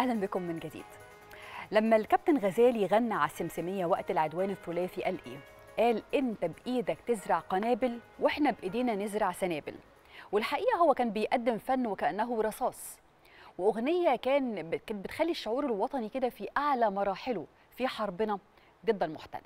أهلا بكم من جديد. لما الكابتن غزالي غنى على السمسمية وقت العدوان الثلاثي قال إيه؟ قال انت بايدك تزرع قنابل وإحنا بإيدينا نزرع سنابل. والحقيقة هو كان بيقدم فن وكأنه رصاص. وأغنية كان بتخلي الشعور الوطني كده في أعلى مراحله في حربنا ضد المحتل.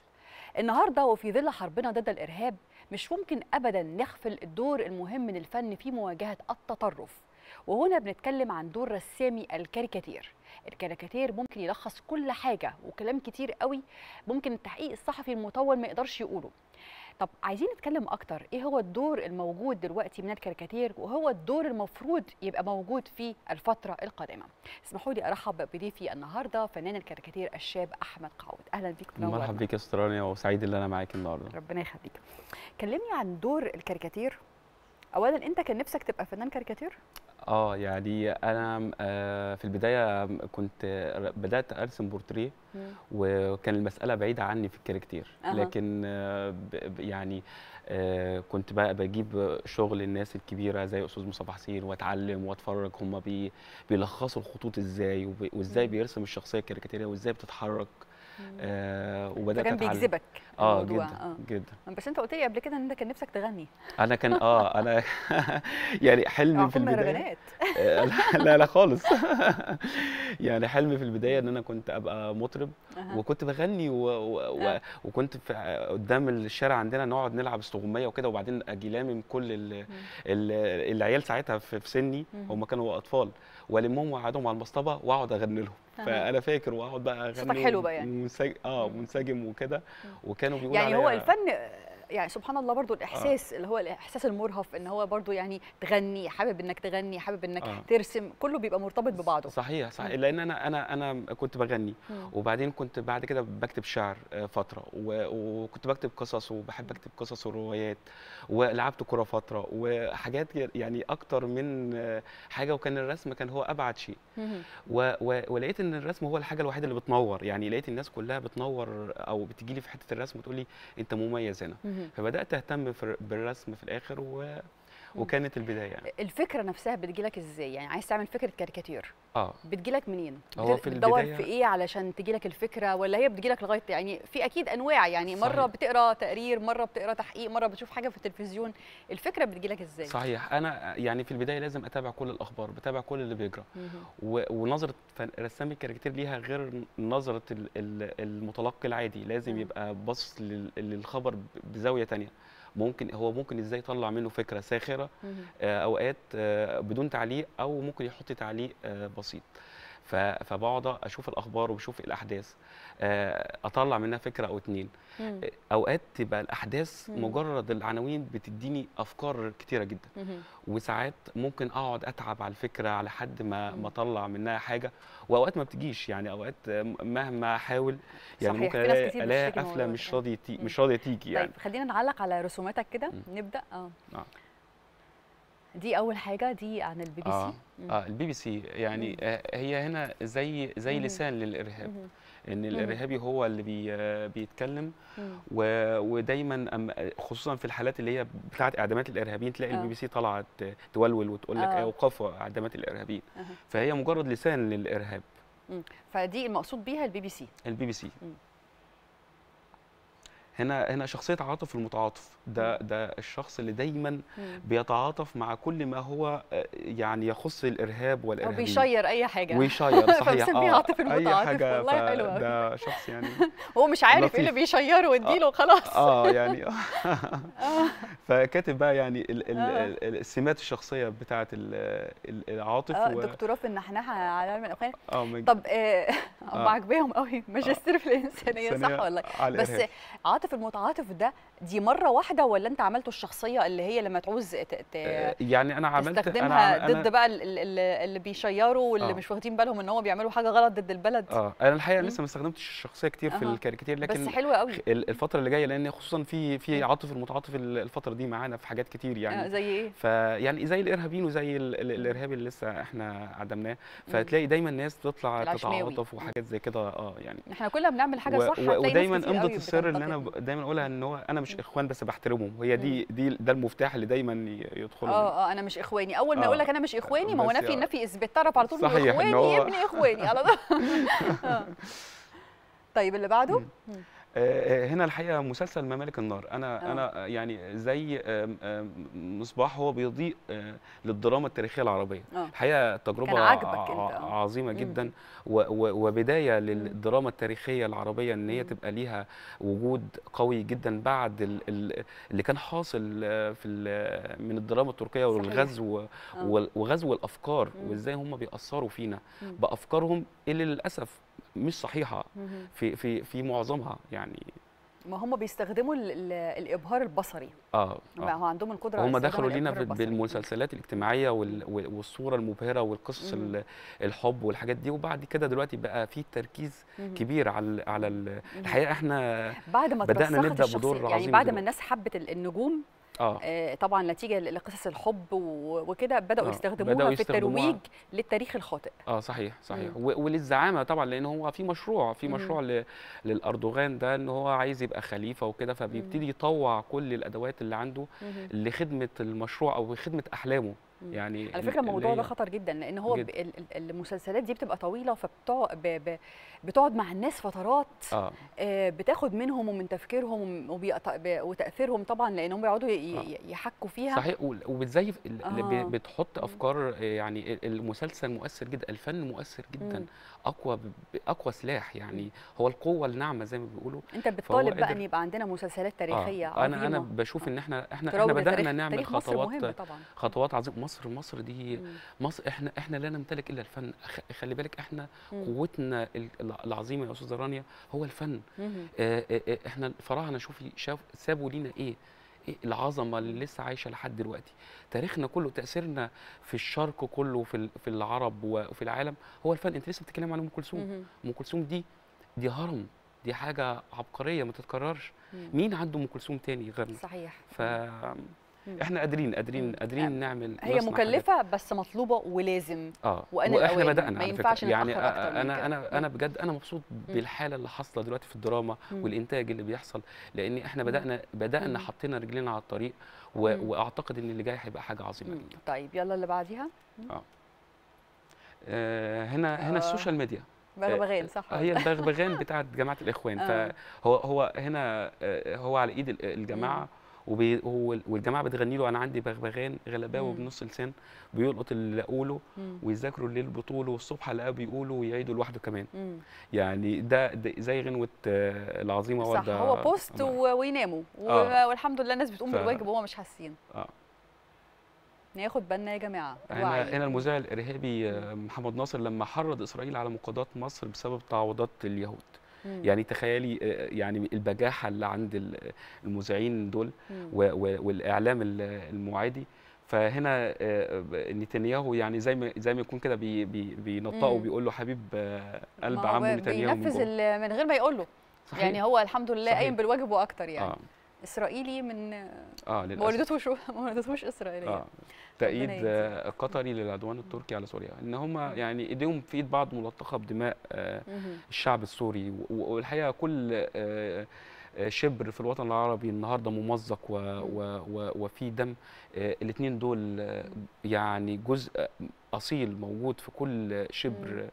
النهارده وفي ظل حربنا ضد الإرهاب مش ممكن ابدا نغفل الدور المهم من الفن في مواجهة التطرف. وهنا بنتكلم عن دور رسامي الكاريكاتير. الكاريكاتير ممكن يلخص كل حاجة وكلام كتير قوي ممكن التحقيق الصحفي المطول ما يقدرش يقوله. طب عايزين نتكلم أكتر. إيه هو الدور الموجود دلوقتي من الكاريكاتير؟ وهو الدور المفروض يبقى موجود في الفترة القادمة. اسمحوا لي أرحب بضيفي النهارده فنان الكاريكاتير الشاب أحمد قعود. أهلا بيك منورنا. مرحبا بيك يا أستاذ رانيا وسعيد إن أنا معاك النهارده. ربنا يخليك. كلمني عن دور الكاريكاتير. اولا أنت كان نفسك تبقى فنان كاريكاتير؟ آه يعني أنا آه، في البداية كنت بدأت أرسم بورتريه وكان المسألة بعيدة عني في الكاريكاتير أها. لكن آه، يعني آه، كنت بقى بجيب شغل الناس الكبيرة زي أستاذ مصطفى حسين وأتعلم وأتفرج هم بي بيلخصوا الخطوط إزاي وإزاي. بيرسم الشخصية الكاريكاتيرية وإزاي بتتحرك آه، وبدأت فكان أتعلم. بيجذبك آه جدا آه. جدا بس أنت قلت لي قبل كده إن أنت كان نفسك تغني أنا كان آه أنا يعني حلمي في عقول البداية آه، لا لا خالص يعني حلمي في البداية إن أنا كنت أبقى مطرب. وكنت بغني و... و... و... آه. وكنت في قدام الشارع عندنا نقعد نلعب استغماية وكده وبعدين أجي لامم كل ال... ال... العيال ساعتها في, في سني. هم كانوا أطفال والمهم وأقعدهم على المصطبة وأقعد أغني لهم. فأنا فاكر وأقعد بقى اغني صوتك حلو بقى يعني. منسج... آه. منسجم وكده وكانوا بيقولوا يعني هو الفن يعني سبحان الله برضو الإحساس اللي هو الإحساس المرهف إن هو برضو يعني تغني حابب إنك تغني حابب إنك آه. ترسم كله بيبقى مرتبط ببعضه صحيح صحيح مم. لأن أنا أنا أنا كنت بغني مم. وبعدين كنت بعد كده بكتب شعر آه، فترة وكنت بكتب قصص وبحب أكتب قصص وروايات ولعبت كوره فترة وحاجات يعني أكتر من آه، حاجة وكان الرسم كان هو أبعد شيء. و- و- ولقيت إن الرسم هو الحاجة الوحيدة اللي بتنور يعني لقيت الناس كلها بتنور أو بتجي لي في حتة الرسم وتقول لي أنت مميز هنا. فبدأت أهتم بالرسم في الآخر و... وكانت البداية يعني. الفكرة نفسها بتجيلك إزاي؟ يعني عايز تعمل فكرة كاريكاتير. آه. بتجيلك منين؟ هو في بتدور البداية- في إيه علشان تجيلك الفكرة ولا هي بتجيلك لغاية يعني في أكيد أنواع يعني مرة صحيح. بتقرأ تقرير مرة بتقرأ تحقيق مرة بتشوف حاجة في التلفزيون. الفكرة بتجيلك إزاي؟ صحيح. أنا يعني في البداية لازم أتابع كل الأخبار بتابع كل اللي بيجرى. ونظرة رسام الكاريكاتير ليها غير نظرة ال- ال- المتلقي العادي. لازم. يبقى باصص لل- للخبر بزاوية تانية. ممكن هو ممكن إزاي يطلع منه فكرة ساخرة. آه، أوقات آه، بدون تعليق أو ممكن يحط تعليق آه، بسيط فبقعد أشوف الأخبار وبشوف الأحداث آه، أطلع منها فكرة أو اتنين مم. أوقات تبقى الأحداث مم. مجرد العناوين بتديني أفكار كتيرة جدا مهم. وساعات ممكن أقعد أتعب على الفكرة على حد ما مم. ما أطلع منها حاجة وأوقات ما بتجيش يعني أوقات مهما أحاول يعني صحيح، ممكن ألاقي قفله مش. راضية. مم. مش راضية تيجي يعني طيب خلينا نعلق على رسوماتك كده مم. نبدأ آه آه. دي أول حاجة دي عن البي بي سي مم. آه البي بي سي يعني مم. آه هي هنا زي زي مم. لسان للإرهاب مهم. إن الإرهابي هو اللي بي آه بيتكلم مم. و... ودايما أم... خصوصا في الحالات اللي هي بتاعة إعدامات الإرهابيين تلاقي آه. البي بي سي طالعة تولول وتقول لك آه. اوقفوا إعدامات الإرهابيين أها. فهي مجرد لسان للإرهاب فدي المقصود بيها البي بي سي البي بي سي مم. هنا هنا شخصية عاطف المتعاطف ده ده الشخص اللي دايما. بيتعاطف مع كل ما هو آه، يعني يخص الإرهاب أو والإرهابيين بيشير أي حاجة ويشير صحيح فبسميه عاطف أي حاجة والله حلو أوي. ده شخص يعني هو مش عارف إيه اللي. بيشيره واديله خلاص آه يعني آه. فكاتب بقى يعني ال ال آه. ال السمات الشخصية بتاعه ال- ال- العاطف آه و- دكتوراه في النحنحه على علم الافغان آه طب آه هم آه. عاجباهم قوي ماجستير في الإنسانية صح ولا على بس الإرهاب. عاطف المتعاطف ده دي مرة واحدة ولا أنت عملته الشخصية اللي هي لما تعوز ت- ت- آه، يعني أنا عملت تستخدمها عم- ضد أنا- بقى ال- ال- ال- اللي بيشيروا واللي آه. مش واخدين بالهم إن هو بيعملوا حاجة غلط ضد البلد آه أنا الحقيقة. لسه ما استخدمتش الشخصية كتير في أها. الكاريكاتير لكن بس حلوة قوي ال- الفترة اللي جاية لأن خصوصا في في. عاطف المتعاطف ال- الفترة دي معانا في حاجات كتير آه يعني زي إيه فيعني زي الإرهابيين وزي ال- ال- الارهابي اللي لسه إحنا عدمناه فتلاقي دايما ناس بتطلع. تتعاطف. وحاجات زي كده آه يعني إحنا كلنا بنعمل حاجة صح و- ودايما امضه السر اللي أنا دايما أقولها إن هو أنا مش مش إخوان بس بحترمهم هي دي دي ده المفتاح اللي دايما ي- يدخلوا منه. آه آه أنا مش إخواني أول ما آه. يقول لك أنا مش إخواني ما هو نفي. نفي إثبات تعرف على طول صحيح، إخواني هو- ابني إخواني على طول. طيب اللي بعده هنا الحقيقة مسلسل ممالك النار أنا آه. أنا يعني زي مصباح هو بيضيء آه، للدراما التاريخية العربية آه الحقيقة تجربة كان عاجبك ع- أنت، آه. عظيمة مم. جدا وبداية للدراما التاريخية العربية إن هي. تبقى ليها وجود قوي جدا بعد ال- ال- اللي كان حاصل آه، في ال- من الدراما التركية. والغزو آه. وال- وغزو الأفكار. وإزاي هم بيأثروا فينا. بأفكارهم اللي للاسف مش صحيحة. في في في معظمها يعني ما هم بيستخدموا ال- ال- الإبهار البصري آه, ما آه. هو عندهم القدرة هم دخلوا لينا. بالمسلسلات الاجتماعية وال- وال- والصورة المبهرة والقصص مم. ال- الحب والحاجات دي وبعد كده دلوقتي بقى في تركيز مهم. كبير على على. الحقيقة إحنا بعد ما نبدأ الشخصية، بدور يعني عظيم بعد ما. الناس حبت ال- النجوم آه، طبعا نتيجة لقصص الحب وكده بدأوا آه، يستخدموها بدأوا في. الترويج للتاريخ الخاطئ آه صحيح صحيح مم. وللزعامة طبعا لأن هو في مشروع في مم. مشروع ل- للأردوغان ده إن هو عايز يبقى خليفة وكده فبيبتدي يطوع كل الأدوات اللي عنده مهم. لخدمة المشروع أو خدمة أحلامه مم. يعني على فكرة الموضوع ده خطر جدا لأن هو. جداً. المسلسلات دي بتبقى طويلة فبتقعد مع الناس فترات آه آه، بتاخد منهم ومن تفكيرهم. وتأثيرهم طبعا لأنهم بيقعدوا ي... آه. يحكوا فيها صحيح وبتزيف آه. بتحط أفكار آه، يعني ال- المسلسل مؤثر جدا الفن مؤثر جدا مم. أقوى أقوى سلاح يعني هو القوة الناعمة زي ما بيقولوا أنت بتطالب بقى إن يبقى عندنا مسلسلات تاريخية آه. أنا أنا. بشوف آه. إن إحنا إحنا إحنا بدأنا نعمل خطوات طبعا خطوات عظيمة مصر مصر دي. مصر إحنا إحنا لا نمتلك إلا الفن. خلي بالك إحنا. قوتنا ال- العظيمه يا أستاذة رانيا هو الفن. آه، إحنا الفراعنة شوفي شاف سابوا لينا إيه؟ إيه العظمة اللي لسه عايشة لحد دلوقتي. تاريخنا كله تأثيرنا في الشرق كله في في العرب وفي العالم هو الفن. أنت لسه بتتكلم عن أم كلثوم. أم كلثوم دي دي هرم دي حاجة عبقرية ما تتكررش. مين عنده أم كلثوم تاني غيرنا؟ صحيح. فاحنا مم. قادرين قادرين. قادرين نعمل هي نصنع حاجات. مكلفة بس مطلوبة ولازم آه وآن وإحنا. بدأنا ما ينفعش يعني أنا. أنا أنا بجد أنا مبسوط بالحالة اللي حاصلة دلوقتي في الدراما مم. والإنتاج اللي بيحصل لأن إحنا. بدأنا بدأنا. حطينا رجلينا على الطريق. وأعتقد إن اللي جاي هيبقى حاجة عظيمة مم. جدا طيب يلا اللي بعديها آه هنا هنا آه. السوشيال ميديا بغبغان صح هي البغبغان بتاعت جماعة الإخوان آه. فهو هو هنا آه، هو على إيد ال- الجماعة وبي هو والجماعة بتغني له أنا عندي بغبغان غلباوي. بنص لسان بيلقط اللي أقوله. ويذاكروا الليل بطوله والصبح الاقاه بيقولوا ويعيدوا لوحده كمان مم. يعني ده, ده زي غنوة آه، العظيمة صح هو بوست. و- ويناموا آه. والحمد لله الناس بتقوم ف- بالواجب وهم مش حاسين آه ناخد بالنا يا جماعة هنا. هنا المذيع الإرهابي آه، محمد ناصر لما حرض إسرائيل على مقاضاة مصر بسبب تعويضات اليهود مم. يعني تخيلي آه، يعني البجاحة اللي عند ال- المذيعين دول والإعلام ال- المعادي فهنا آه، نتنياهو يعني زي ما زي ما يكون كده بي بي بينطقه مم. بيقول له حبيب آه، قلب عمه نتنياهو من بينفذ ال- من غير ما يقول له صحيح. يعني هو الحمد لله. قايم بالواجب وأكتر يعني آه إسرائيلي من آه للأسف. ما ولدتهوش إسرائيلية. آه. تأييد. آه، قطري للعدوان التركي على سوريا. إن هم يعني إيديهم في إيد بعض ملطخة بدماء آه،. الشعب السوري. والحقيقة كل آه، آه، شبر في الوطن العربي النهارده ممزق و و و وفي دم. الاثنين دول آه، يعني جزء أصيل موجود في كل شبر.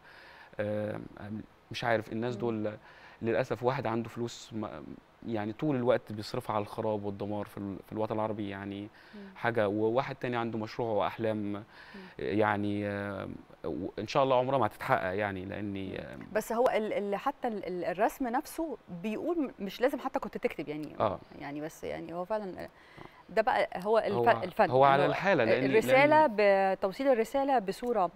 آه، مش عارف الناس. دول للأسف واحد عنده فلوس يعني طول الوقت بيصرفها على الخراب والدمار في في الوطن العربي يعني مم. حاجة وواحد تاني عنده مشروع وأحلام يعني آه، إن شاء الله عمرها ما هتتحقق يعني لأني آه، بس هو ال ال حتى ال ال الرسم نفسه بيقول مش لازم حتى كنت تكتب يعني آه يعني بس يعني هو فعلا ده بقى هو الف هو الفن هو على الحالة لأن الرسالة لأن بتوصيل الرسالة بصورة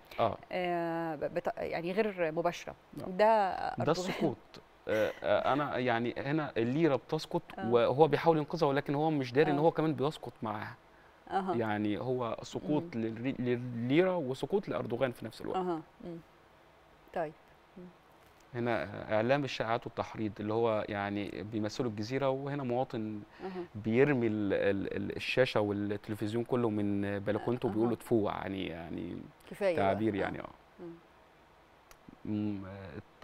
آه، بت يعني غير مباشرة آه. ده ده. السقوط آه، آه، أنا يعني هنا الليره بتسقط آه. وهو بيحاول ينقذها ولكن هو مش داري إن آه. هو كمان بيسقط معاها. أها. يعني هو سقوط للليره وسقوط لأردوغان في نفس الوقت. طيب. هنا آه، إعلام الشائعات والتحريض اللي هو يعني بيمثلوا الجزيرة وهنا مواطن أها. بيرمي ال ال ال الشاشة والتلفزيون كله من بلكونته أها. بيقول له تفوق يعني يعني كفاية. تعبير آه. يعني. آه.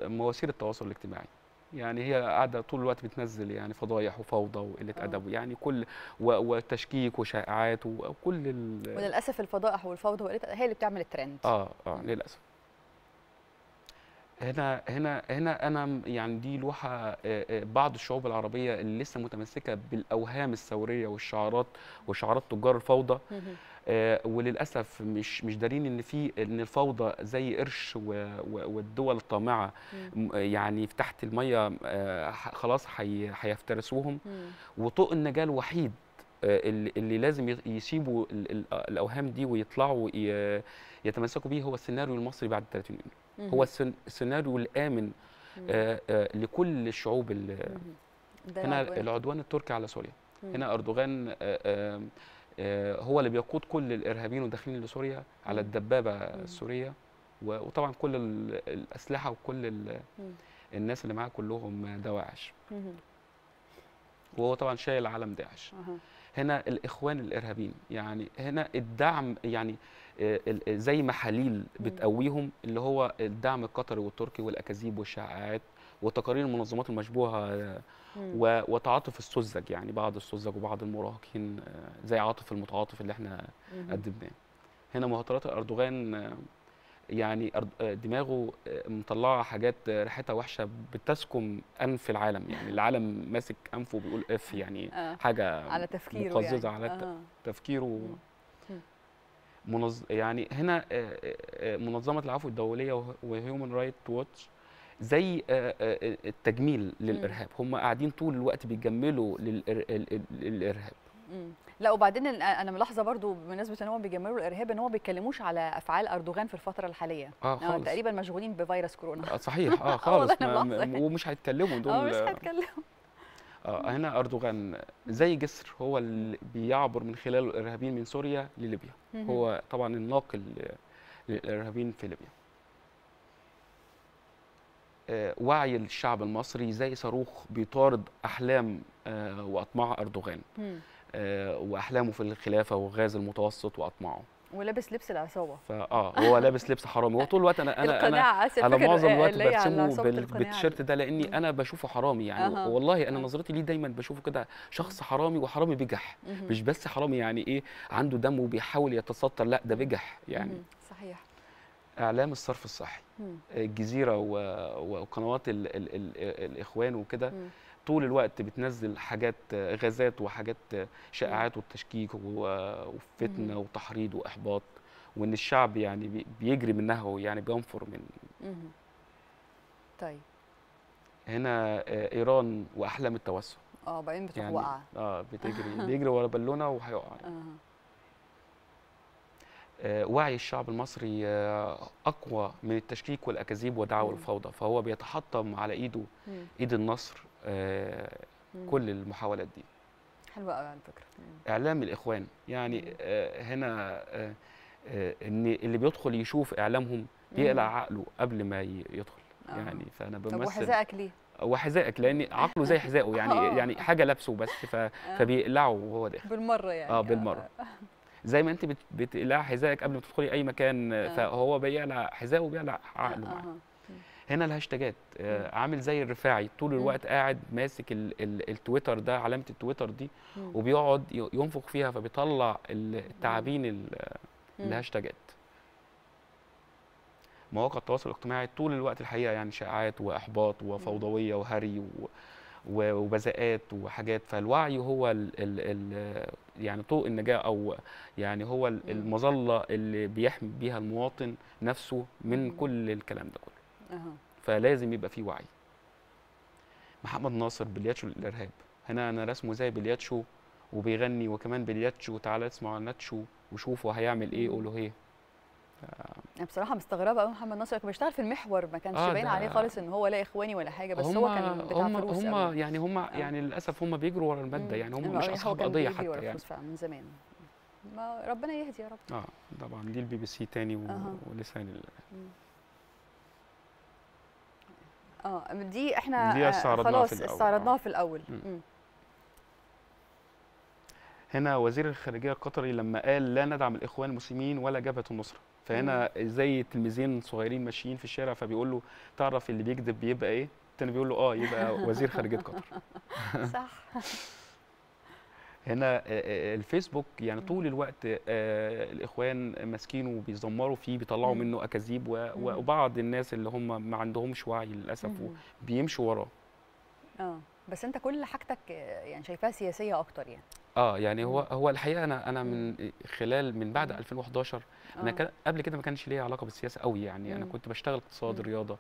آه، مواسير التواصل الاجتماعي. يعني هي قاعدة طول الوقت بتنزل يعني فضايح وفوضى وقلة آه. أدب يعني كل وتشكيك وشائعات وكل ال... وللأسف الفضائح والفوضى والقلة هي اللي بتعمل الترند آه آه. للأسف هنا هنا هنا أنا يعني دي لوحة آه، آه، بعض الشعوب العربية اللي لسه متمسكة بالأوهام الثورية والشعارات وشعارات تجار الفوضى وللأسف مش مش دارين إن في إن الفوضى زي قرش والدول الطامعة يعني في تحت المية آه، خلاص هي- هيفترسوهم. وطوق النجاة الوحيد آه، اللي, لازم يسيبوا ال- ال- الأوهام دي ويطلعوا يتمسكوا بيه هو السيناريو المصري بعد 30 يونيو. هو السيناريو الآمن. آه، آه، لكل الشعوب هنا العدوان. التركي على سوريا. هنا أردوغان آه، آه، آه، هو اللي بيقود كل الإرهابيين والداخلين لسوريا على. الدبابة. السورية وطبعا كل ال- الأسلحة وكل. الناس اللي معاه كلهم دواعش. وهو طبعا شايل علم داعش. هنا الإخوان الإرهابيين يعني هنا الدعم يعني آه، زي محاليل بتقويهم اللي هو الدعم القطري والتركي والأكاذيب والشائعات وتقارير المنظمات المشبوهة وتعاطف السذج يعني بعض السذج وبعض المراهقين آه، زي عاطف المتعاطف اللي إحنا. قدمناه هنا مهاترات أردوغان آه، يعني آه، دماغه مطلعة حاجات ريحتها وحشة بتسكم أنف العالم يعني العالم ماسك أنفه بيقول إف يعني آه. حاجة على تفكيره مقززة يعني. على آه. تفكيره. منظ... يعني هنا منظمة العفو الدولية وهيومن رايت واتش زي آه، آه، التجميل للإرهاب. هم قاعدين طول الوقت بيجملوا للارهاب. لا وبعدين أنا ملاحظة برضو بمناسبة إن هم بيجملوا الإرهاب إن هم ما بيتكلموش على أفعال أردوغان في الفترة الحالية. آه آه، خالص. تقريبا مشغولين بفيروس كورونا. آه صحيح. آه خالص. ما. ومش هيتكلموا دول. آه مش هتكلم آه هنا أردوغان زي جسر هو اللي بيعبر من خلاله الإرهابيين من سوريا لليبيا. هو طبعا الناقل للإرهابيين في ليبيا. آه، وعي الشعب المصري زي صاروخ بيطارد أحلام آه، وأطماع أردوغان. آه، وأحلامه في الخلافة والغاز المتوسط وأطماعه ولابس لبس العصابة فاه هو لابس لبس حرامي هو طول الوقت أنا أنا أنا أنا معظم الوقت برسمه بالتيشيرت ده. لأني أنا بشوفه حرامي يعني أها. والله أنا آه. نظرتي ليه دايما بشوفه كده شخص حرامي وحرامي بجح. مش بس حرامي يعني إيه عنده دم وبيحاول يتستر لأ ده بجح يعني. صحيح إعلام الصرف الصحي. الجزيرة وقنوات ال ال ال الإخوان وكده. طول الوقت بتنزل حاجات غازات وحاجات شائعات والتشكيك وفتنة. وتحريض وإحباط وإن الشعب يعني بي- بيجري منها ويعني بينفر من. طيب هنا آه، إيران وأحلام التوسع آه بعدين بتروح يعني واقعة آه بتجري بيجري ورا بالونة وهيقع آه. آه، وعي الشعب المصري آه، أقوى من التشكيك والأكاذيب ودعاوى مم. الفوضى فهو بيتحطم على إيده. إيد النصر آه،. كل المحاولات دي حلوة قوي على فكرة. إعلام الإخوان يعني. آه، هنا آه، آه، إن اللي بيدخل يشوف إعلامهم بيقلع. عقله قبل ما يدخل آه. يعني فأنا طب بمثل وحذائك ليه؟ وحذائك لأن عقله زي حذائه يعني آه. يعني حاجة لابسه بس آه. فبيقلعه وهو داخل بالمرة يعني آه بالمرة زي ما انت بت- بتقلع حذائك قبل ما تدخلي أي مكان آه،. فهو بيقلع حذائه وبيقلع عقله معاه آه. هنا الهاشتاجات آه، عامل زي الرفاعي طول. الوقت قاعد ماسك ال ال التويتر ده علامة التويتر دي. وبيقعد ينفخ فيها فبيطلع التعابين. الهاشتاجات مواقع التواصل الاجتماعي طول الوقت الحقيقة يعني شائعات وإحباط وفوضوية وهري و- وبذاءات وحاجات فالوعي هو ال ال ال يعني طوق النجاة أو يعني هو. المظلة اللي بيحمي بيها المواطن نفسه من. كل الكلام ده كله. فلازم يبقى فيه وعي محمد ناصر بلياتشو للارهاب هنا أنا رسمه زي بلياتشو وبيغني وكمان بلياتشو تعالى اسمع ناتشو وشوفوا هيعمل إيه. قولوا إيه أنا بصراحة مستغربة قوي محمد ناصر كان بيشتغل في المحور ما كانش آه، باين عليه خالص إن هو لا إخواني ولا حاجة بس هو كان بتاع هم فلوس هم قوي. يعني هم يعني للأسف هم بيجروا ورا المادة يعني هم مش أصحاب قضية بيجري ورا حتى يعني فعلا من زمان ما ربنا يهدي يا رب آه طبعا دي البي بي سي تاني و... أها. ولسان ال... آه دي إحنا دي آه، استعرضناها خلاص في الأول، استعرضناها آه. في الأول. مم. هنا وزير الخارجية القطري لما قال لا ندعم الإخوان المسلمين ولا جبهة النصرة فهنا زي تلميذين صغيرين ماشيين في الشارع فبيقول له تعرف اللي بيكذب بيبقى إيه التاني بيقول له آه يبقى وزير خارجية قطر صح هنا آه، آه، الفيسبوك يعني. طول الوقت آه، الإخوان ماسكينه وبيزمروا فيه بيطلعوا. منه أكاذيب. وبعض الناس اللي هم ما عندهمش وعي للأسف. بيمشوا وراه آه بس أنت كل حاجتك آه، يعني شايفاها سياسية أكتر يعني آه يعني هو مم. هو الحقيقة أنا أنا. من خلال من بعد مم. 2011 أنا آه. كان قبل كده ما كانش ليا علاقة بالسياسة قوي يعني أنا مم. كنت بشتغل اقتصاد. رياضة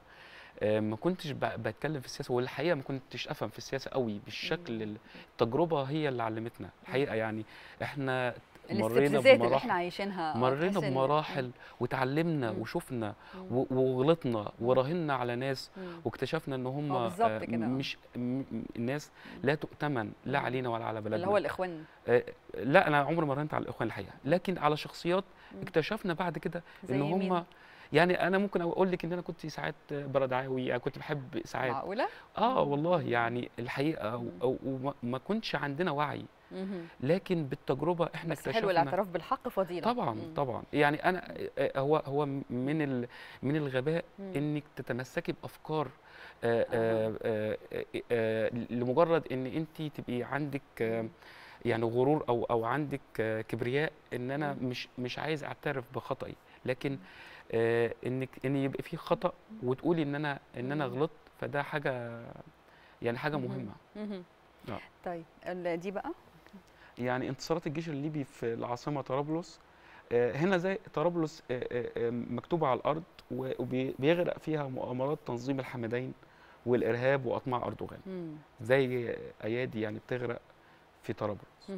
آه، ما كنتش بتكلم في السياسة والحقيقة ما كنتش أفهم في السياسة قوي بالشكل التجربة هي اللي علمتنا الحقيقة يعني إحنا مرينا اللي إحنا بمراحل عايشينها آه، مرينا بمراحل وتعلمنا. وشفنا وغلطنا وراهنا على ناس. واكتشفنا إن هم آه، آه. مش الناس لا تؤتمن لا. علينا ولا على بلدنا اللي هو الإخوان آه، لا أنا عمري ما رنت على الإخوان الحقيقة لكن على شخصيات. اكتشفنا بعد كده إن؟ هم يعني أنا ممكن أقول لك إن أنا كنت ساعات بردعاوي كنت بحب ساعات معقولة آه. والله يعني الحقيقة وما ما كنتش عندنا وعي. لكن بالتجربة إحنا بس اكتشفنا حلو الاعتراف بالحق فضيلة طبعا مم. طبعا يعني أنا آه، هو هو من ال من الغباء مم. إنك تتمسكي بأفكار آه، آه، آه، آه، لمجرد إن أنت تبقي عندك. يعني غرور أو أو عندك كبرياء إن أنا. مش مش عايز أعترف بخطئي لكن إنك إن يبقى في خطأ وتقولي إن أنا إن أنا. غلطت فده حاجة يعني حاجة مهم. مهمة مهم. طيب دي بقى يعني انتصارات الجيش الليبي في العاصمة طرابلس آه، هنا زي طرابلس آه، آه، مكتوبة على الأرض وبيغرق فيها مؤامرات تنظيم الحمدين والإرهاب وأطماع أردوغان. مم. زي أيادي يعني بتغرق في طرابلس.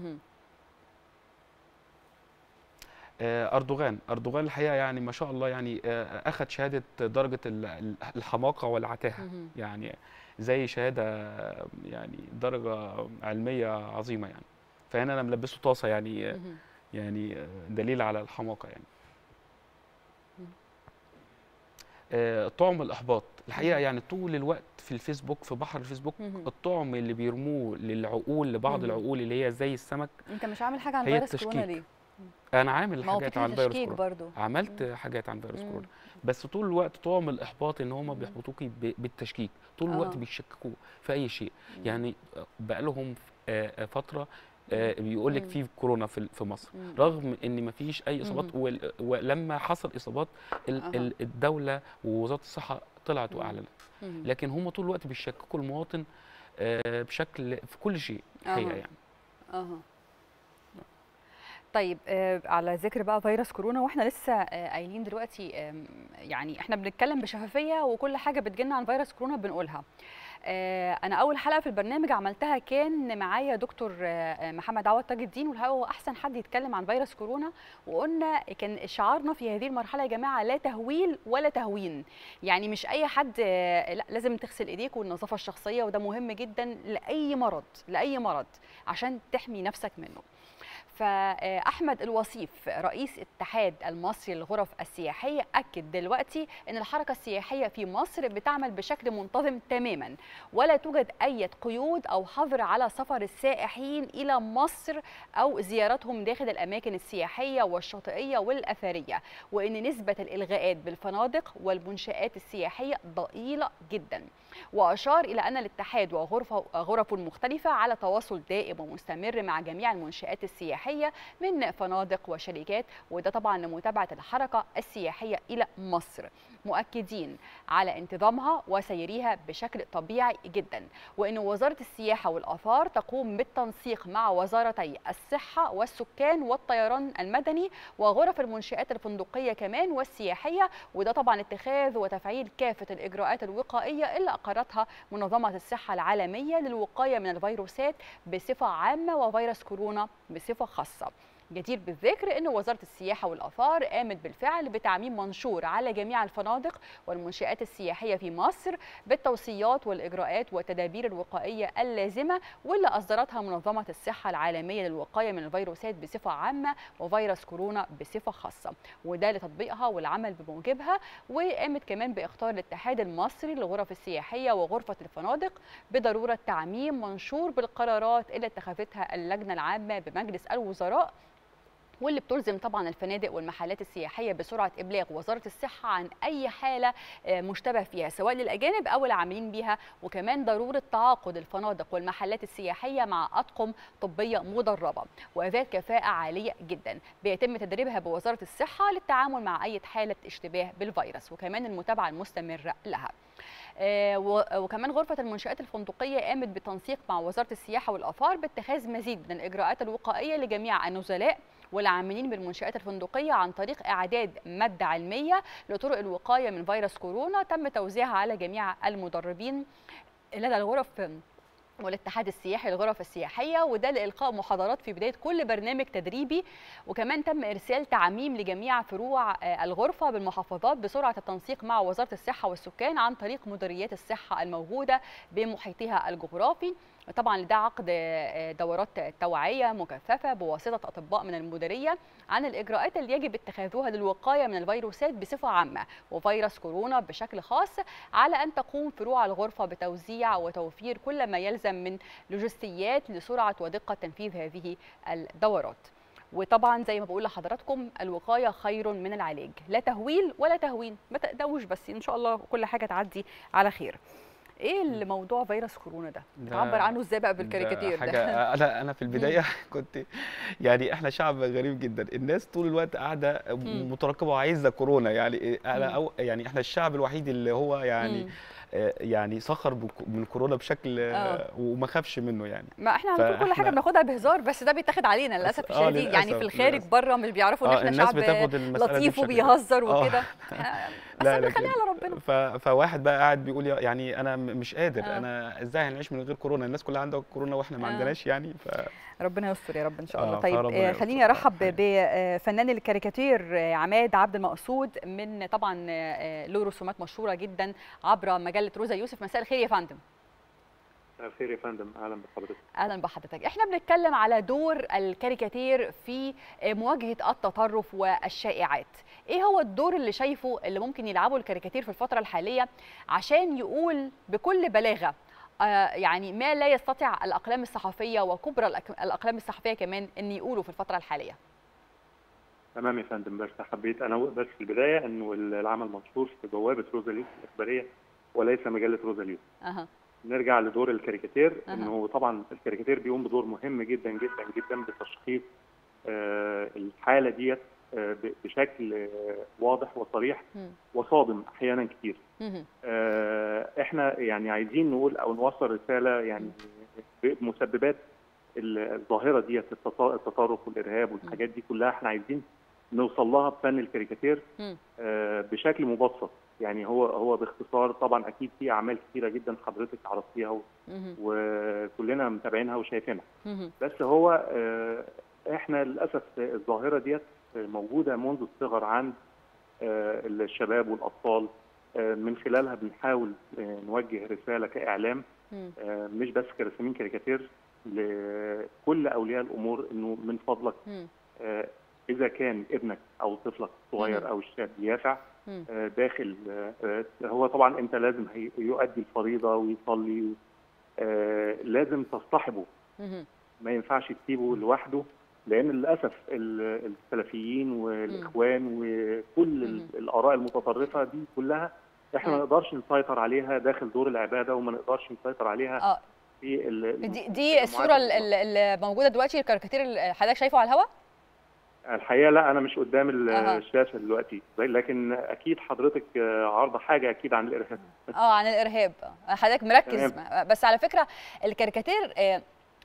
أردوغان أردوغان الحقيقة يعني ما شاء الله يعني أخذ شهادة درجة ال- ال- الحماقة والعتاهة. يعني زي شهادة يعني درجة علمية عظيمة يعني. فهنا أنا ملبسه طاسة يعني آه،. يعني آه، دليل على الحماقة يعني. آه، طعم الأحباط الحقيقة. يعني طول الوقت في الفيسبوك في بحر الفيسبوك. الطعم اللي بيرموه للعقول لبعض. العقول اللي هي زي السمك انت مش عامل حاجة عن فيروس كورونا. ليه؟ أنا عامل حاجات عن فيروس كورونا برضو عملت مم. حاجات عن فيروس. كورونا بس طول الوقت طعم الأحباط إن هم. بيحبطوكي بالتشكيك طول الوقت آه. بيشككوا في أي شيء مم. يعني بقى لهم فتره آه، بيقول لك. في كورونا في في مصر مم. رغم إن ما فيش أي إصابات ولما حصل إصابات الدولة ووزارة الصحة طلعت. وأعلنت. لكن هم طول الوقت بيشككوا المواطن آه، بشكل في كل شيء الحقيقة أها. يعني أها طيب آه على ذكر بقى فيروس كورونا وإحنا لسه آه قايلين دلوقتي يعني إحنا بنتكلم بشفافية وكل حاجة بتجيلنا عن فيروس كورونا بنقولها آه أنا أول حلقة في البرنامج عملتها كان معايا دكتور آه محمد عوض تاج الدين والحقيقة هو أحسن حد يتكلم عن فيروس كورونا. وقلنا كان شعارنا في هذه المرحلة يا جماعة لا تهويل ولا تهوين. يعني مش أي حد آه لا لازم تغسل إيديك والنظافة الشخصية وده مهم جدا لأي مرض لأي مرض عشان تحمي نفسك منه. فأحمد الوصيف رئيس اتحاد المصري للغرف السياحية أكد دلوقتي إن الحركة السياحية في مصر بتعمل بشكل منتظم تماما ولا توجد أي قيود أو حظر على سفر السائحين إلى مصر أو زيارتهم داخل الأماكن السياحية والشاطئية والأثرية. وإن نسبة الإلغاءات بالفنادق والمنشآت السياحية ضئيلة جدا. وأشار إلى أن الاتحاد وغرفه غرفه مختلفة على تواصل دائم ومستمر مع جميع المنشآت السياحية. من فنادق وشركات وده طبعا لمتابعة الحركة السياحية إلى مصر. مؤكدين على انتظامها وسيرها بشكل طبيعي جدا وإن وزارة السياحة والآثار تقوم بالتنسيق مع وزارتي الصحة والسكان والطيران المدني وغرف المنشآت الفندقية كمان والسياحية وده طبعا اتخاذ وتفعيل كافة الإجراءات الوقائية اللي أقرتها منظمة الصحة العالمية للوقاية من الفيروسات بصفة عامة وفيروس كورونا بصفة خاصة. جدير بالذكر ان وزارة السياحة والآثار قامت بالفعل بتعميم منشور على جميع الفنادق والمنشآت السياحية في مصر بالتوصيات والإجراءات والتدابير الوقائية اللازمة واللي أصدرتها منظمة الصحة العالمية للوقاية من الفيروسات بصفة عامة وفيروس كورونا بصفة خاصة. وده لتطبيقها والعمل بموجبها وقامت كمان بإختار الاتحاد المصري للغرف السياحية وغرفة الفنادق بضرورة تعميم منشور بالقرارات اللي اتخذتها اللجنة العامة بمجلس الوزراء واللي بتلزم طبعا الفنادق والمحلات السياحية بسرعة إبلاغ وزارة الصحة عن أي حالة مشتبه فيها سواء للأجانب أو العاملين بها وكمان ضرورة تعاقد الفنادق والمحلات السياحية مع أطقم طبية مدربة. وذات كفاءة عالية جدا. بيتم تدريبها بوزارة الصحة للتعامل مع أي حالة اشتباه بالفيروس. وكمان المتابعة المستمرة لها. وكمان غرفة المنشآت الفندقية قامت بتنسيق مع وزارة السياحة والآثار باتخاذ مزيد من الإجراءات الوقائية لجميع النزلاء. والعاملين بالمنشآت الفندقية عن طريق إعداد مادة علمية لطرق الوقاية من فيروس كورونا. تم توزيعها على جميع المدربين لدى الغرف والاتحاد السياحي للغرف السياحية وده لإلقاء محاضرات في بداية كل برنامج تدريبي. وكمان تم إرسال تعميم لجميع فروع الغرفة بالمحافظات بسرعة التنسيق مع وزارة الصحة والسكان عن طريق مديريات الصحة الموجودة بمحيطها الجغرافي. طبعا لده عقد دورات توعية مكثفه بواسطة أطباء من المديرية عن الإجراءات اللي يجب اتخاذها للوقاية من الفيروسات بصفة عامة وفيروس كورونا بشكل خاص على أن تقوم فروع الغرفة بتوزيع وتوفير كل ما يلزم من لوجستيات لسرعة ودقة تنفيذ هذه الدورات. وطبعا زي ما بقول لحضراتكم الوقاية خير من العلاج. لا تهويل ولا تهوين ما تقدوش بس إن شاء الله كل حاجة تعدي على خير. إيه الموضوع فيروس كورونا ده؟ بتعبر عنه إزاي بقى بالكاريكاتير ده أنا أنا في البداية كنت يعني إحنا شعب غريب جدا. الناس طول الوقت قاعدة مترقبة وعايزة كورونا. يعني أنا أو يعني إحنا الشعب الوحيد اللي هو يعني مم. يعني سخر من كورونا بشكل آه. وما خافش منه يعني. ما إحنا على طول كل حاجة بناخدها بهزار بس ده بيتاخد علينا للأسف آه، الشديد. يعني في الخارج. بره مش بيعرفوا إن آه، إحنا شعب لطيف وبيهزر آه. وكده لا لكن خلينا على ربنا ف... فواحد بقى قاعد بيقول يا- يعني أنا مش قادر. آه. أنا إزاي هنعيش من غير كورونا؟ الناس كلها عندها كورونا وإحنا ما آه. عندناش يعني ف... ربنا يستر يا رب إن شاء الله. آه، طيب آه،. خليني أرحب آه. بفنان الكاريكاتير آه، عماد عبد المقصود من طبعا آه، له رسومات مشهورة جدا عبر مجلة روزا يوسف. مساء الخير يا فندم. مساء الخير يا فندم. أهلا بحضرتك. أهلا بحضرتك. إحنا بنتكلم على دور الكاريكاتير في مواجهة التطرف والشائعات. إيه هو الدور اللي شايفه اللي ممكن يلعبه الكاريكاتير في الفترة الحالية عشان يقول بكل بلاغة آه، يعني ما لا يستطيع الأقلام الصحفية وكبرى الأقلام الصحفية كمان إن يقولوا في الفترة الحالية؟ تمام يا فندم بس حبيت انوه بس في البداية إنه العمل منشور في بوابه روزاليوس الإخبارية وليس مجلة روزاليوس أها. نرجع لدور الكاريكاتير أها. إنه طبعا الكاريكاتير بيقوم بدور مهم جدا جدا جدا بتشخيص آه، الحالة ديت بشكل واضح وصريح. وصادم أحيانا كتير. آه، إحنا يعني عايزين نقول أو نوصل رسالة يعني بمسببات ال- الظاهرة ديت التط- التطرف والإرهاب والحاجات دي كلها إحنا عايزين نوصل لها بفن الكاريكاتير. آه، بشكل مبسط يعني هو هو باختصار طبعا أكيد في أعمال كثيره جدا حضرتك عرفتيها. وكلنا متابعينها وشايفينها. بس هو آه، إحنا للأسف الظاهرة ديت موجودة منذ الصغر عند آه، الشباب والأطفال. آه، من خلالها بنحاول آه، نوجه رسالة كإعلام مش بس كرسامين كاريكاتير لكل أولياء الأمور إنه من فضلك إذا كان ابنك أو طفلك. الصغير أو الشاب يافع داخل هو طبعا أنت لازم يؤدي الفريضة ويصلي لازم تصطحبه. ما ينفعش تسيبه لوحده. لأن للاسف ال- السلفيين والاخوان وكل. الاراء المتطرفه دي كلها إحنا ما. نقدرش نسيطر عليها داخل دور العباده وما نقدرش نسيطر عليها آه في دي دي الصورة ال- ال- اللي موجودة دلوقتي الكاريكاتير اللي حضرتك شايفه على الهواء الحقيقة لا أنا مش قدام. الشاشة دلوقتي لكن أكيد حضرتك آه، عارضة حاجة أكيد عن الإرهاب آه عن الإرهاب آه، حضرتك مركز. بس على فكرة الكاريكاتير آه،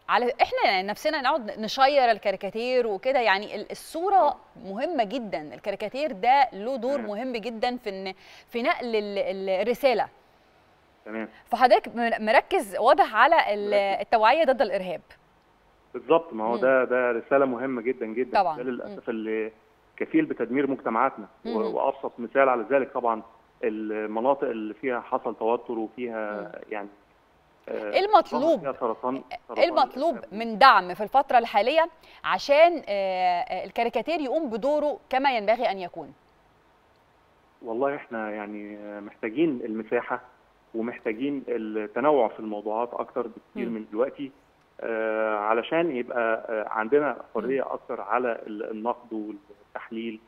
على إحنا يعني نفسنا نقعد نشير الكاريكاتير وكده يعني ال- الصورة. مهمة جدا الكاريكاتير ده له دور. مهم جدا في ان في نقل ال- ال- الرسالة تمام فحضرتك مركز واضح على. التوعية ضد الإرهاب بالظبط ما هو. ده ده رسالة مهمة جدا جدا طبعاً. ده للأسف اللي كفيل بتدمير مجتمعاتنا. وأبسط مثال على ذلك طبعا المناطق اللي فيها حصل توتر وفيها يعني المطلوب؟ سرطان إيه المطلوب الإرهاب. من دعم في الفترة الحالية عشان آه، آه، الكاريكاتير يقوم بدوره كما ينبغي أن يكون والله إحنا يعني محتاجين المساحة ومحتاجين التنوع في الموضوعات أكتر بكتير. من دلوقتي آه، علشان يبقى عندنا حرية أكتر على ال- النقد والتحليل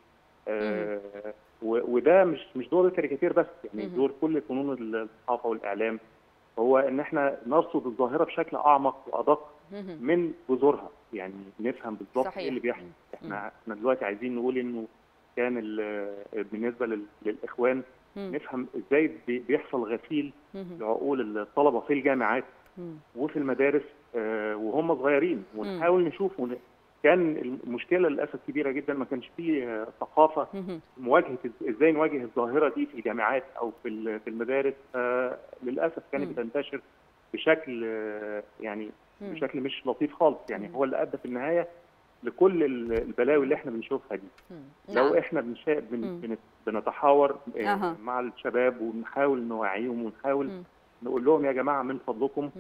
وده مش مش دور الكاريكاتير بس يعني. دور كل فنون الصحافه والإعلام هو إن إحنا نرصد الظاهرة بشكل أعمق وأدق. من جذورها يعني نفهم بالظبط. إيه اللي بيحصل. إحنا إحنا دلوقتي عايزين نقول إنه كان ال- بالنسبة لل- للإخوان. نفهم إزاي بي- بيحصل غسيل. لعقول الطلبة في الجامعات. وفي المدارس آه، وهم صغيرين ونحاول نشوف. كان المشكلة للأسف كبيرة جدا ما كانش فيه آه، ثقافه. مواجهة إزاي نواجه الظاهرة دي في الجامعات أو في في المدارس للاسف كانت. بتنتشر بشكل يعني. بشكل مش لطيف خالص يعني. هو اللي ادى في النهاية لكل ال- البلاوي اللي إحنا بنشوفها دي مم. لو نعم. إحنا بنشا... بن... بنتحاور آه،. مع الشباب ونحاول نوعيهم ونحاول. نقول لهم يا جماعة من فضلكم.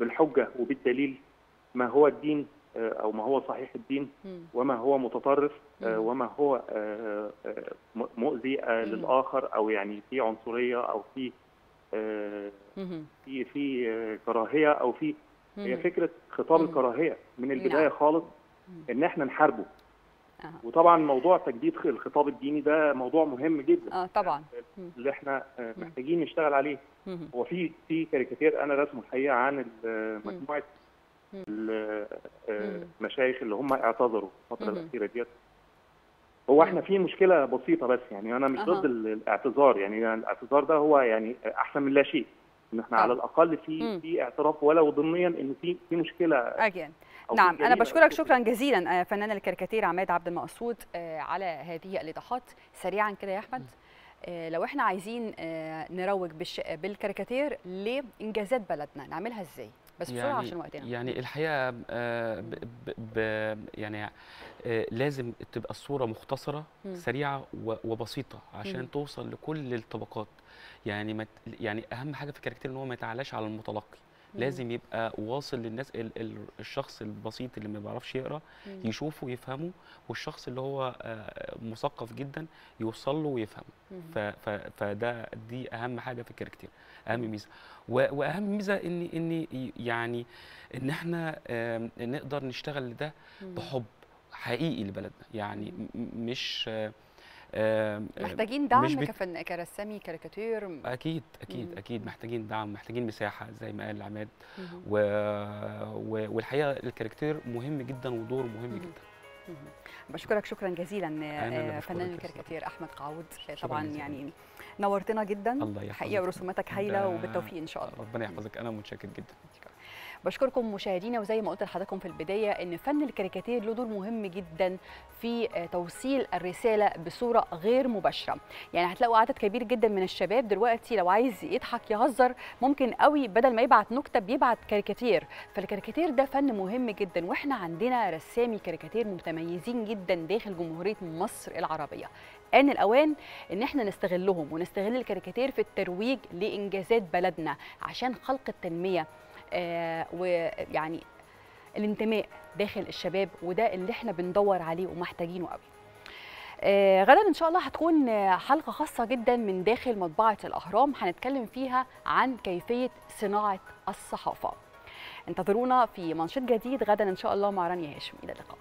بالحجة وبالدليل ما هو الدين أو ما هو صحيح الدين. وما هو متطرف آه،. وما هو آه، آه، مؤذي آه،. للآخر أو يعني في عنصرية أو في آه،. في في آه، كراهية أو في هي. فكرة خطاب. الكراهية من البداية نعم. خالص مم. إن إحنا نحاربه. وطبعا موضوع تجديد الخطاب الديني ده موضوع مهم جدا آه طبعا مم. اللي إحنا آه،. محتاجين نشتغل عليه. هو في في كاريكاتير أنا رسمه الحقيقة عن. مجموعه آه،. المشايخ اللي هم اعتذروا الفترة. الأخيرة ديت هو إحنا. في مشكلة بسيطة بس يعني أنا مش أها. ضد ال- الاعتذار يعني الاعتذار ده هو يعني أحسن من لا شيء إن إحنا طبعا. على الأقل في. في اعتراف ولو ضمنيا إن في في مشكلة في نعم أنا بشكرك شكرا جزيلا آه، فنان الكاريكاتير عماد عبد المقصود آه، على هذه الايضاحات سريعا كده يا أحمد آه، لو إحنا عايزين آه، نروج. بالكاريكاتير لإنجازات بلدنا نعملها إزاي بس بسرعة يعني عشان وقتنا يعني الحقيقة آه، ب ب ب يعني آه، لازم تبقى الصورة مختصرة مم. سريعة و- وبسيطة عشان مم. توصل لكل الطبقات يعني ما يعني أهم حاجة في الكاركتير إن هو ما يتعلاش على المتلقي. لازم يبقى واصل للناس ال ال الشخص البسيط اللي ما بيعرفش يقرا. يشوفه ويفهمه والشخص اللي هو آه، مثقف جدا يوصل له ويفهمه مم. ف ف فده دي أهم حاجة في الكاركتير أهم ميزة. وأهم ميزة ان ان يعني إن إحنا نقدر نشتغل ده. بحب حقيقي لبلدنا. يعني مش محتاجين دعم مش بت- كفن كرسامي كاريكاتير أكيد أكيد مم. أكيد محتاجين دعم محتاجين مساحة زي ما قال عماد. و... و... والحقيقة الكاريكاتير مهم جدا ودور مهم مهم. جدا. بشكرك شكرا جزيلا آه، بشكرك فنان الكاريكاتير أحمد قعود آه، طبعا جزيلاً. يعني نورتنا جدا الله يحفظك. حقيقة ورسوماتك هايلة وبالتوفيق إن شاء الله ربنا يحفظك أنا متشكر جدا بشكركم مشاهدينا وزي ما قلت لحضراتكم في البداية إن فن الكاريكاتير له دور مهم جدا في آه، توصيل الرسالة بصورة غير مباشرة. يعني هتلاقوا عدد كبير جدا من الشباب دلوقتي لو عايز يضحك يهزر ممكن قوي بدل ما يبعت نكتة بيبعت كاريكاتير. فالكاريكاتير ده فن مهم جدا وإحنا عندنا رسامي كاريكاتير متميزين جدا داخل جمهورية مصر العربية. آن الأوان إن إحنا نستغلهم ونستغل الكاريكاتير في الترويج لإنجازات بلدنا عشان خلق التنمية آه ويعني الانتماء داخل الشباب وده اللي إحنا بندور عليه ومحتاجينه قوي. آه غدا إن شاء الله هتكون آه، حلقة خاصة جدا من داخل مطبعة الأهرام هنتكلم فيها عن كيفية صناعة الصحافة. انتظرونا في منشط جديد غدا إن شاء الله مع رانيا هاشم إلى اللقاء.